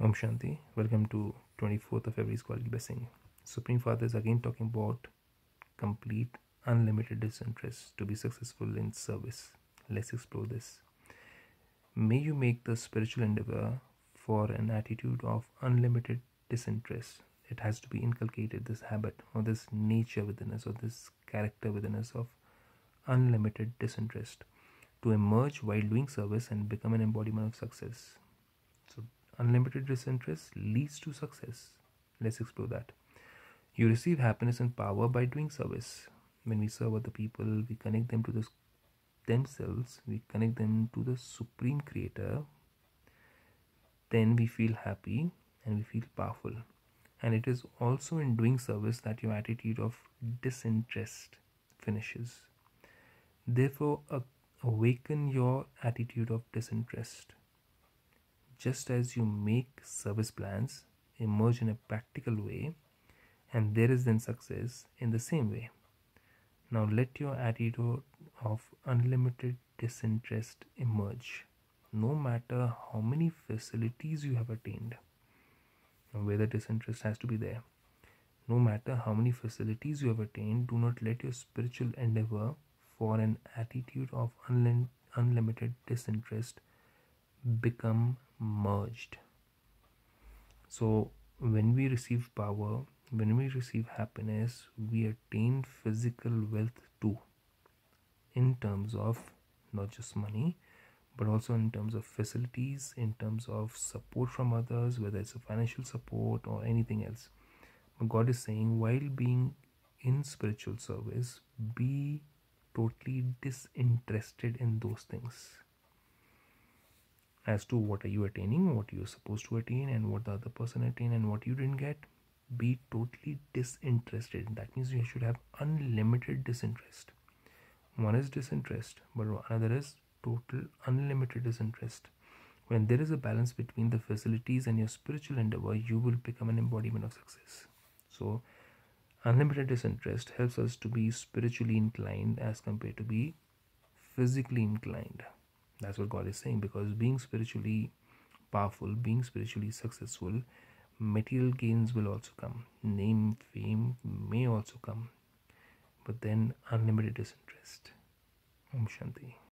Om Shanti. Welcome to 24th of February's Quality Blessing. Supreme Father is again talking about complete unlimited disinterest to be successful in service. Let's explore this. May you make the spiritual endeavor for an attitude of unlimited disinterest. It has to be inculcated, this habit or this nature within us or this character within us of unlimited disinterest to emerge while doing service and become an embodiment of success. Unlimited disinterest leads to success. Let's explore that. You receive happiness and power by doing service. When we serve other people, we connect them to the, themselves, we connect them to the Supreme Creator. Then we feel happy and we feel powerful. And it is also in doing service that your attitude of disinterest finishes. Therefore, awaken your attitude of disinterest just as you make service plans emerge in a practical way and there is then success in the same way. Now let your attitude of unlimited disinterest emerge no matter how many facilities you have attained. Whether disinterest has to be there. No matter how many facilities you have attained do not let your spiritual endeavor for an attitude of unlim- unlimited disinterest become merged. So, when we receive power, when we receive happiness, we attain physical wealth too, in terms of not just money, but also in terms of facilities, in terms of support from others, whether it's a financial support or anything else. But God is saying, while being in spiritual service, be totally disinterested in those things as to what are you attaining what you're supposed to attain and what the other person attain and what you didn't get be totally disinterested. That means you should have unlimited disinterest. One is disinterest but another is total unlimited disinterest. When there is a balance between the facilities and your spiritual endeavor you will become an embodiment of success. So unlimited disinterest helps us to be spiritually inclined as compared to be physically inclined that's what god is saying because being spiritually powerful being spiritually successful material gains will also come. Name fame may also come. But then unlimited disinterest. Om shanti